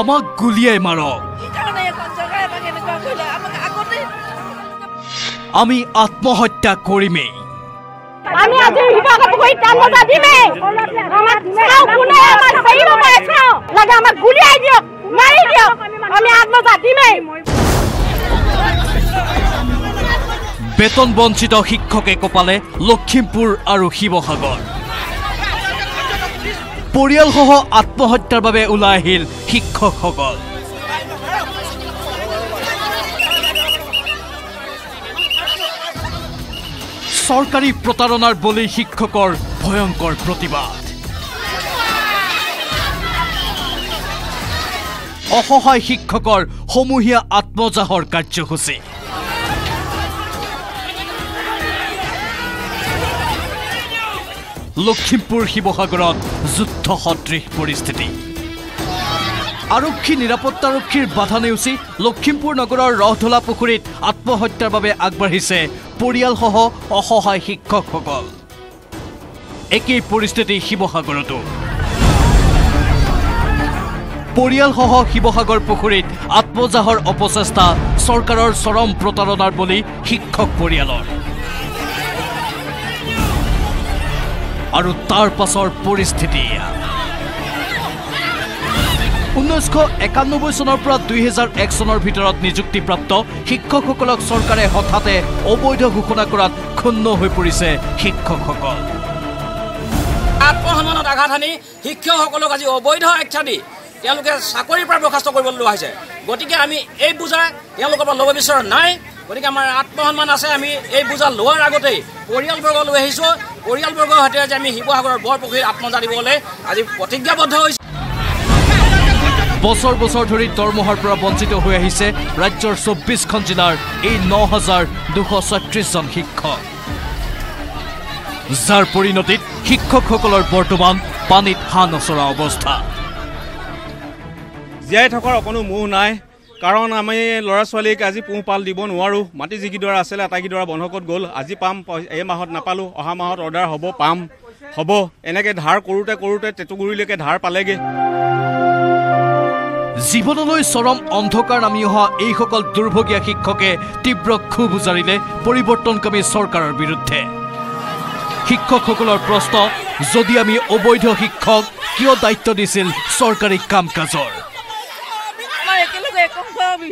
আমাক গুলিয়াই মাৰক আমি আত্মহত্যা কৰিমেই। আমি আজি শিৱসাগৰ পুখুৰীত কাম বজা দিমেই। আমাক চাওঁ কোনে আমাক পাৰিব পাৰে চাওঁ লাগে আমাক গুলিয়াই দিয়ক মাৰি দিয়ক। আমি আত্মজা দিমেই। বেতন বঞ্চিত শিক্ষকে কপালে লখিমপুৰ আৰু শিৱসাগৰ। পৰিয়ালসহ আত্মহত্যাৰ বাবে ওলাই আহিল শিক্ষকসকল। চৰকাৰী প্ৰতাৰণাৰ বলি শিক্ষকৰ ভয়ংকৰ প্ৰতিবাদ। অসহায় শিক্ষকৰ সমূহীয়া আত্মজাহৰ কাৰ্যসূচী। লখিমপুৰ শিৱসাগৰত যুদ্ধ সদৃশ পৰিস্থিতি। আৰক্ষী নিৰাপত্তাৰক্ষীৰ বাধা নেওচি লখিমপুৰ নগৰৰ ৰহধলা পুখুৰীত আত্মহত্যাৰ বাবে আগবাঢ়িছে পৰিয়ালসহ অসহায় শিক্ষকসকল। একেই পৰিস্থিতি শিৱসাগৰতো। পৰিয়ালসহ শিৱসাগৰ পুখুৰীত আত্মজাহৰ অপচেষ্টা চৰকাৰৰ চৰম প্ৰতাৰণাৰ বলি শিক্ষক পৰিয়ালৰ। আৰু তাৰ পাছৰ পৰিস্থিতি। ঊনৈছশ একানব্বৈ চনৰ পৰা দুহেজাৰ এক চনৰ ভিতৰত নিযুক্তিপ্ৰাপ্ত শিক্ষকসকলক চৰকাৰে হঠাতে অবৈধ ঘোষণা কৰাত ক্ষুণ্ণ হৈ পৰিছে শিক্ষকসকল। আত্মসন্মানত আঘাত সানি শিক্ষকসকলক আজি অবৈধ আখ্যা দি তেওঁলোকে চাকৰিৰ পৰা বৰ্খাস্ত কৰিবলৈ লোৱা হৈছে। গতিকে আমি এই বোজা তেওঁলোকৰ পৰা ল'ব বিচৰা নাই। গতিকে আমাৰ আত্মসন্মান আছে আমি এই বোজা লোৱাৰ আগতেই পৰিয়ালবৰ্গ লৈ আহিছোঁ। পৰিয়ালবৰ্গৰ সৈতে আজি আমি শিৱসাগৰৰ বৰপুখুৰীত আত্মজা দিবলৈ আজি প্ৰতিজ্ঞাবদ্ধ হৈছোঁ। বছৰ বছৰ ধৰি দৰমহাৰ পৰা বঞ্চিত হৈ আহিছে ৰাজ্যৰ চৌব্বিছখন জিলাৰ এই ন হাজাৰ দুশ ছয়ত্ৰিছজন শিক্ষক। যাৰ পৰিণতিত শিক্ষকসকলৰ বৰ্তমান পানীত হাঁহ নচৰা অৱস্থা। জীয়াই থকাৰ অকণো মোহ নাই কাৰণ আমি ল'ৰা ছোৱালীক আজি পোহপাল দিব নোৱাৰোঁ। মাটি যিকেইডৰা আছিলে আটাইকেইডৰা বন্ধকত গ'ল? আজি পাম এই মাহত নাপালোঁ অহা মাহত অৰ্ডাৰ হ'ব পাম। হ'ব এনেকৈ ধাৰ কৰোঁতে কৰোঁতে টেটুগুৰিলৈকে ধাৰ পালেগৈ। জীৱনলৈ চৰম অন্ধকাৰ নামি অহা এইসকল দুৰ্ভগীয়া শিক্ষকে তীব্ৰ ক্ষোভ উজাৰিলে পৰিৱৰ্তনকামী চৰকাৰৰ বিৰুদ্ধে। শিক্ষকসকলৰ প্ৰশ্ন যদি আমি অবৈধ শিক্ষক কিয় দায়িত্ব দিছিল চৰকাৰী কাম কাজৰ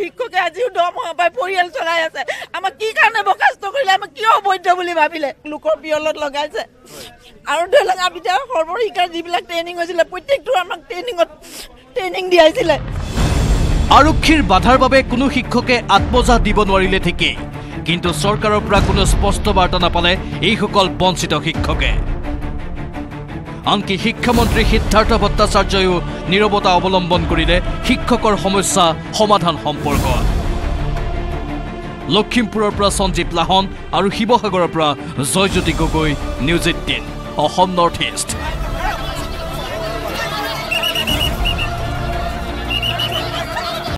শিক্ষকে আজিও দৰমহা পাই পৰিয়াল চলাই আছে। আমাক কি কাৰণে বৰ্খাস্ত কৰিলে? আমাক কিয় অবৈধ বুলি ভাবিলে? লোকৰ পিয়লত লগাইছে। আৰু ধৰি লওক আমি এতিয়া সৰ্বশিক্ষাৰ যিবিলাক ট্ৰেইনিং হৈছিলে প্ৰত্যেকটো আমাক ট্ৰেইনিঙত ট্ৰেইনিং দিয়াইছিলে। আৰক্ষীৰ বাধাৰ বাবে কোনো শিক্ষকে আত্মজাহ দিব নোৱাৰিলে ঠিকেই। কিন্তু চৰকাৰৰ পৰা কোনো স্পষ্ট বাৰ্তা নাপালে এইসকল বঞ্চিত শিক্ষকে। আনকি শিক্ষামন্ত্ৰী সিদ্ধাৰ্থ ভট্টাচাৰ্যয়ো নীৰৱতা অৱলম্বন কৰিলে শিক্ষকৰ সমস্যা সমাধান সম্পৰ্কত লখিমপুৰৰ পৰা সঞ্জীৱ লাহন আৰু শিৱসাগৰৰ পৰা Joyjyoti Gogoi news eighteen Assam north east.